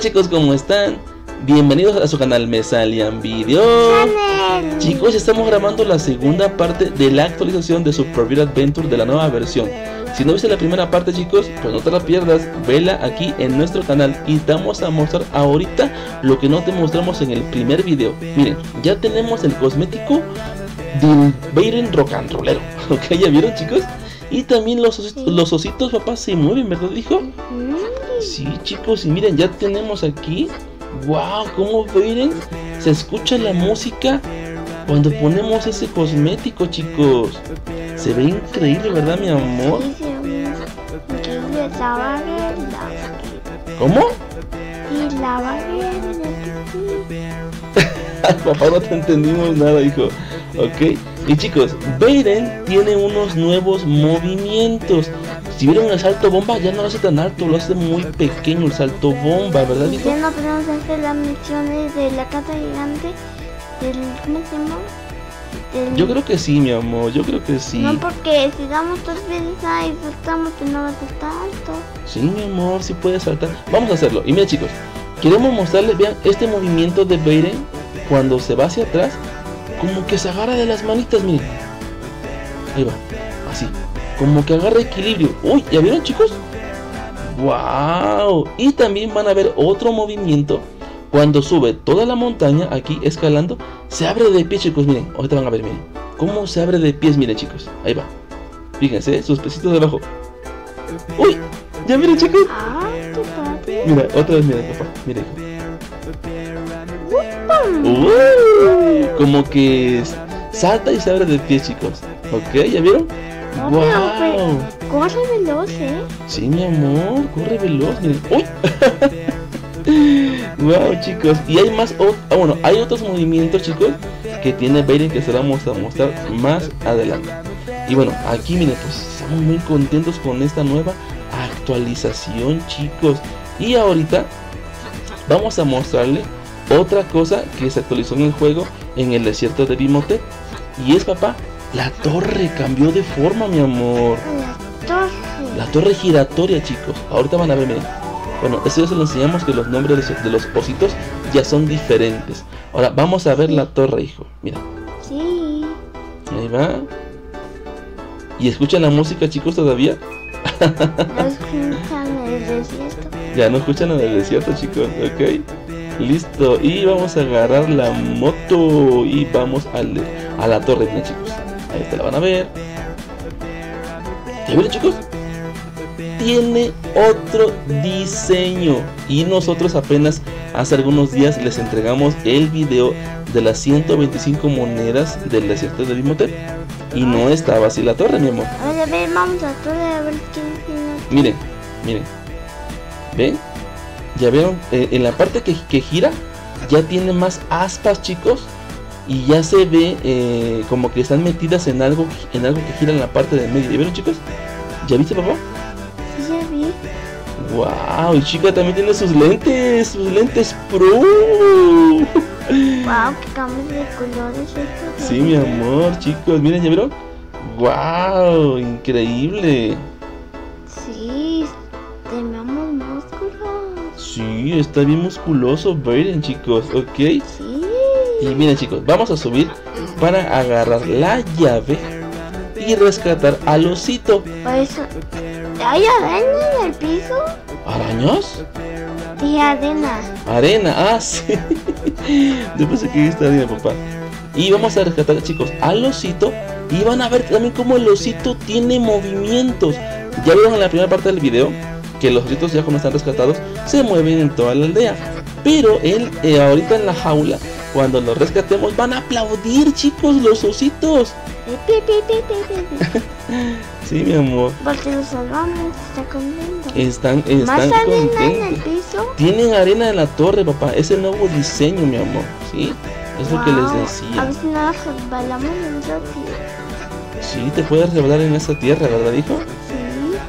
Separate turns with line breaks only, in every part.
chicos, ¿cómo están? Bienvenidos a su canal Me Salían Videos. Chicos, estamos grabando la segunda parte de la actualización de Super Beat Adventure de la nueva versión. Si no viste la primera parte chicos, pues no te la pierdas. Vela aquí en nuestro canal y vamos a mostrar ahorita lo que no te mostramos en el primer video. Miren, ya tenemos el cosmético del and Rollero. Ok, ¿ya vieron chicos? Y también los, ositos, los ositos, papá, se mueven, ¿verdad, hijo? Sí, chicos, y miren, ya tenemos aquí. ¡Wow! ¿Cómo miren? Se escucha la música cuando ponemos ese cosmético, chicos. Se ve increíble, ¿verdad, mi amor? ¿Cómo?
Y la
Papá, no te entendimos nada, hijo. Ok. Y chicos, Biden tiene unos nuevos movimientos. Si vieron el salto bomba, ya no lo hace tan alto, lo hace muy pequeño el salto bomba, ¿verdad, hijo?
Ya no podemos hacer las misiones de la casa gigante. Del, ¿Cómo se llama?
Yo creo que sí, mi amor, yo creo que sí.
No, porque si damos tres veces ahí saltamos, que no va a saltar alto.
Sí, mi amor, sí puede saltar. Vamos a hacerlo. Y mira, chicos, queremos mostrarles, vean, este movimiento de Biden cuando se va hacia atrás como que se agarra de las manitas, miren. Ahí va, así. Como que agarra equilibrio. Uy, ¿ya vieron chicos? ¡Wow! Y también van a ver otro movimiento. Cuando sube toda la montaña, aquí escalando, se abre de pie, chicos. Miren, ahorita van a ver, miren. Cómo se abre de pies, miren, chicos. Ahí va. Fíjense, sus pesitos debajo. ¡Uy! ¿Ya miren, chicos?
Ah,
Mira, otra vez, miren, papá. Miren. Uy, como que salta y se abre de pie, chicos. ¿Ok? ¿Ya vieron?
No, wow. corre veloz, ¿eh?
Sí, mi amor, corre veloz. Miren. ¡Uy! wow, chicos. Y hay más. Ah, bueno, hay otros movimientos, chicos, que tiene Biden que se vamos a mostrar más adelante. Y bueno, aquí, miren, pues estamos muy contentos con esta nueva actualización, chicos. Y ahorita vamos a mostrarle otra cosa que se actualizó en el juego en el desierto de Bimote. Y es, papá, la torre cambió de forma, mi amor.
La torre.
La torre giratoria, chicos. Ahorita van a ver, miren. Bueno, eso ya se lo enseñamos que los nombres de los ositos ya son diferentes. Ahora vamos a ver la torre, hijo. Mira.
Sí.
Ahí va. ¿Y escuchan la música, chicos, todavía?
No escuchan el desierto.
Ya no escuchan el desierto, chicos, ok. Listo, y vamos a agarrar la moto y vamos al, a la torre, miren chicos. Ahí te la van a ver. ¿Ya vieron chicos? Tiene otro diseño. Y nosotros apenas hace algunos días les entregamos el video de las 125 monedas del desierto de Bimotep. Y no estaba así la torre, mi amor.
A ver, a ver, vamos a la torre a ver quién tiene.
Miren, miren. ¿Ven? Ya vieron, eh, en la parte que, que, gira ya tiene más aspas, chicos. Y ya se ve eh, como que están metidas en algo, en algo que gira en la parte de medio. ¿Ya vieron, chicos? ¿Ya viste, papá?
Sí, ya vi.
Wow, y chica también tiene sus lentes, sus lentes pro.
Wow, que cambios de colores.
Sí, mi amor, chicos, miren, ¿ya vieron? Wow, increíble.
Sí,
está bien musculoso Biden, chicos, ¿ok?
Sí.
Y miren, chicos, vamos a subir para agarrar la llave y rescatar al osito.
¿hay arena en el piso?
¿Arañas?
Sí, arena.
Arena, ah, sí. Yo pensé que esta arena, papá. Y vamos a rescatar, chicos, al osito. Y van a ver también cómo el osito tiene movimientos. Ya vieron en la primera parte del video que los ositos ya como están rescatados se mueven en toda la aldea. Pero él eh, ahorita en la jaula, cuando los rescatemos, van a aplaudir, chicos, los ositos. Sí, mi amor.
Porque los salvamos, está comiendo.
Están, están
¿Más arena en el
contentos.
piso?
Tienen arena en la torre, papá. Es el nuevo diseño, mi amor. ¿Sí? Es lo que les.
A
decía.
ver si nos resbalamos en.
Sí, te puedes revelar en esa tierra, ¿verdad, hijo?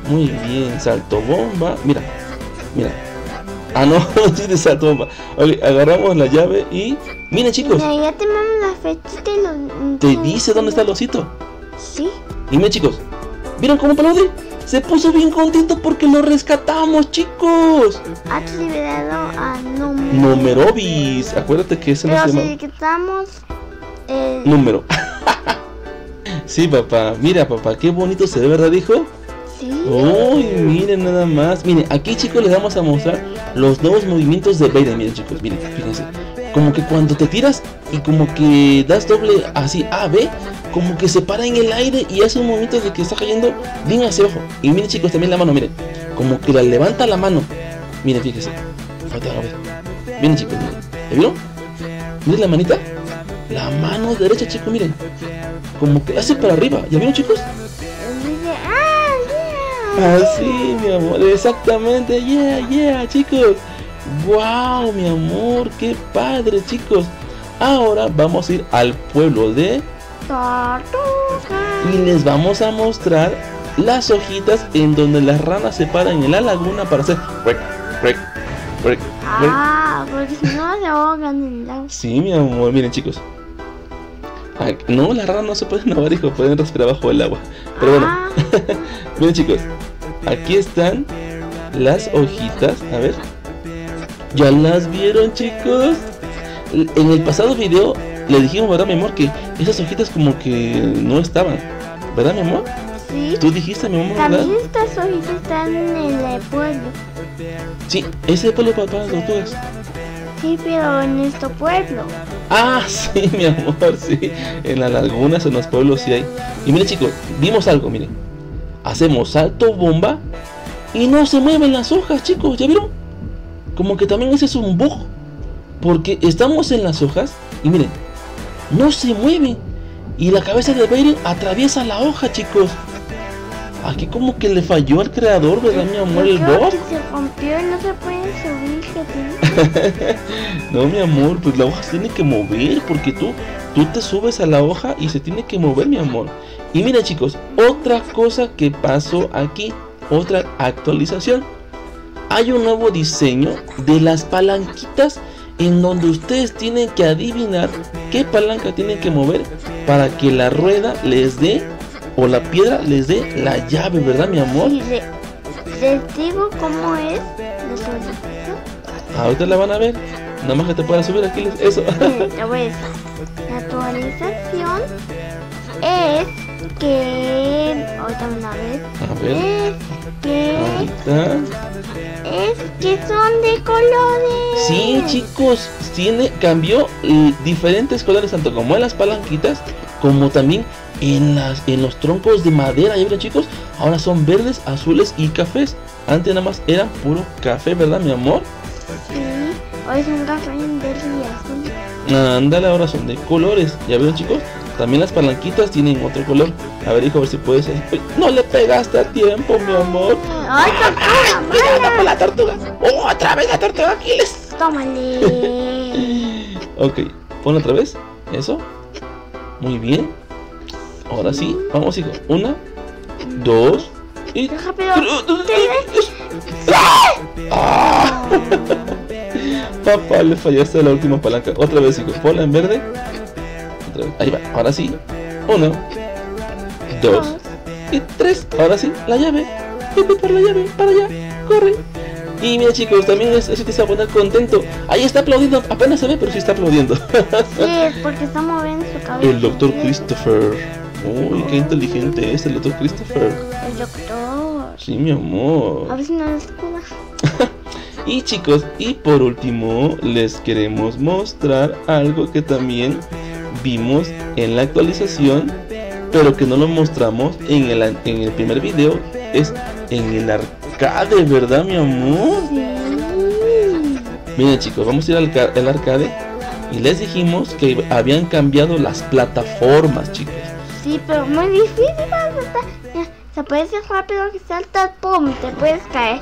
Muy bien, salto bomba. Mira, mira. Ah, no, sí de salto bomba. Ok, agarramos la llave y. Miren, chicos,
Mira, ya tenemos la fechita y los...
te dice dónde está el osito.
Sí.
Y miren, chicos, ¿vieron cómo aplaude? se puso bien contento porque lo rescatamos, chicos.
Ha liberado a número.
Numerobis. Acuérdate que ese no se llama
si quitamos el
número. sí, papá. Mira, papá, qué bonito se ve, ¿verdad, hijo?
Sí.
Uy, miren nada más. Miren, aquí chicos les vamos a mostrar los nuevos movimientos de Vader. Miren chicos, miren, fíjense. Como que cuando te tiras y como que das doble así A, B, como que se para en el aire y hace un movimiento de que está cayendo bien hacia abajo. Y miren chicos, también la mano, miren. Como que la levanta la mano. Miren, fíjense. Falta. Miren chicos, miren. ¿Ya vieron? Miren la manita. La mano derecha, chicos, miren. Como que hace para arriba. ¿Ya vieron chicos?
Ah.
Así, mi amor, exactamente, yeah, yeah, chicos. Wow, mi amor, qué padre, chicos. Ahora vamos a ir al pueblo de
Tortuga.
y les vamos a mostrar las hojitas en donde las ranas se paran en la laguna para hacer.
Ah, porque si no se ahogan en.
Sí, mi amor, miren, chicos. No, las ranas no se pueden nadar, hijo, pueden respirar bajo el agua. Pero bueno,
Ah,
Miren chicos, aquí están las hojitas. A ver. ¿Ya las vieron chicos? En el pasado video le dijimos, ¿verdad mi amor? Que esas hojitas como que no estaban. ¿Verdad mi amor?
sí.
Tú dijiste mi amor, ¿verdad?
También estas hojitas están en el pueblo.
Sí, ese pueblo para para
pero en nuestro pueblo.
Ah, sí, mi amor, sí. En las lagunas, en los pueblos sí hay. Y miren chicos, vimos algo, miren. Hacemos salto bomba y no se mueven las hojas, chicos, ¿ya vieron? Como que también ese es un bug. Porque estamos en las hojas y miren, no se mueven. Y la cabeza de Beren atraviesa la hoja, chicos. Aquí como que le falló al creador, ¿verdad, mi amor? El
que se rompió y no se puede subir.
No, mi amor, pues la hoja se tiene que mover porque tú, tú te subes a la hoja y se tiene que mover, mi amor. Y miren, chicos, otra cosa que pasó aquí, otra actualización. Hay un nuevo diseño de las palanquitas en donde ustedes tienen que adivinar qué palanca tienen que mover para que la rueda les dé o la piedra les dé la llave, ¿verdad, mi amor?
Y le- les digo cómo es la solicitud.
Ahorita la van a ver. Nada más que te puedan subir aquí, les- eso.
Miren, te voy a decir. La actualización es que. Ahorita una vez.
A ver.
Es que.
Ahorita.
Es que son de colores.
Sí, chicos, tiene, cambió l- diferentes colores, tanto como en las palanquitas, como también en, las, en los troncos de madera. ¿Ya vieron, chicos? Ahora son verdes, azules y cafés. Antes nada más eran puro café, ¿verdad, mi amor?
Sí. Hoy es un café en verde y azul.
Ándale, ahora son de colores. ¿Ya vieron, chicos? También las palanquitas tienen otro color. A ver, hijo, a ver si puedes. Uy, no le pegaste a tiempo, mi amor.
¡Ay, tortuga!
Con la tortuga. ¡Oh, otra vez la tortuga Aquiles!
Tómale.
Ok, pon otra vez. Eso. Muy bien. Ahora sí. Vamos, hijo. Una, dos y. ¡Ah! Papá, le fallaste a la última palanca. Otra vez, hijo. Ponla en verde. Otra vez. Ahí va. Ahora sí. Uno, dos y tres. Ahora sí, la llave. Vete por la llave. Para allá. Corre. Y mira, chicos, también es, eso te va a poner contento. Ahí está aplaudiendo. Apenas se ve, pero sí está aplaudiendo.
Sí, porque está moviendo su cabeza.
El doctor Christopher. Uy, qué inteligente es el doctor Christopher.
El doctor.
Sí, mi amor.
A ver si no escuda.
Y chicos, y por último, les queremos mostrar algo que también vimos en la actualización, pero que no lo mostramos en el, en el primer video. Es en el arcade, ¿verdad, mi amor?
Sí.
Miren chicos, vamos a ir al, al arcade y les dijimos que habían cambiado las plataformas, chicos.
Sí, pero muy difícil ser rápido que saltas, pum, te puedes caer.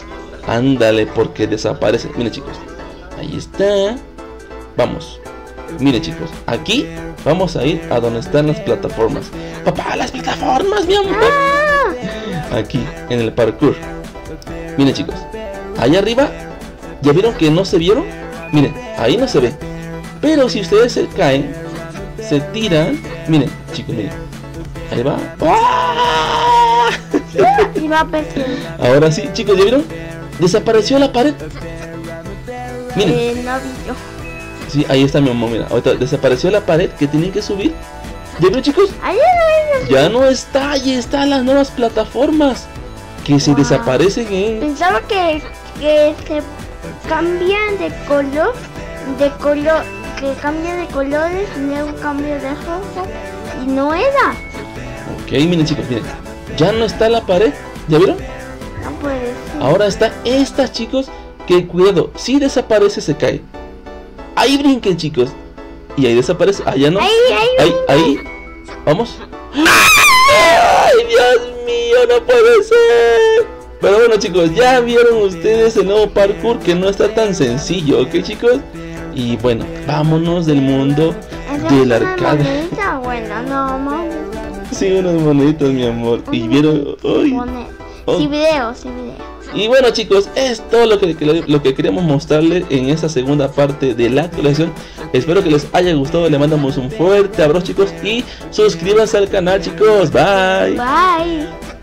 Ándale, porque desaparece. Miren chicos, ahí está. Vamos. Miren chicos, aquí vamos a ir a donde están las plataformas. Papá, las plataformas, mi amor.
¡Ah!
Aquí, en el parkour. Miren chicos, allá arriba, ¿ya vieron que no se vieron? Miren, ahí no se ve. Pero si ustedes se caen, se tiran. Miren, chicos, miren. Ahí va. ¡Ah!
Y va a perseguir.
Ahora sí, chicos, ¿ya vieron? Desapareció la pared. Miren,
Eh, no vi yo.
sí, ahí está mi mamá, mira. Ahorita desapareció la pared que tienen que subir. ¿Ya vieron, chicos? Ya no está, ya están las nuevas plataformas que se desaparecen en...
Pensaba que, que se cambian de color, de color, que cambian de colores, luego cambio de rojo y no era.
Ok, miren chicos, miren. Ya no está la pared, ¿ya vieron?
No puede ser.
Ahora está esta, chicos, que cuidado, si desaparece se cae. Ahí brinquen, chicos. Y ahí desaparece. Ah, ya no.
Ahí, ahí,
Ahí. Vamos. ¡Ay, Dios mío! No puede ser. Pero bueno, chicos, ya vieron ustedes el nuevo parkour que no está tan sencillo, ¿ok, chicos? Y bueno, vámonos del mundo
¿Esa
del arcade.
Bueno, no, no.
Sí, unas moneditas, mi amor. Y vieron.
Moneda.
Oh.
Sí, video, sí, video.
Y bueno chicos, es todo lo que, que- lo que queríamos mostrarles en esta segunda parte de la actualización. Espero que les haya gustado, le mandamos un fuerte abrazo chicos y suscríbanse al canal chicos. Bye.
Bye.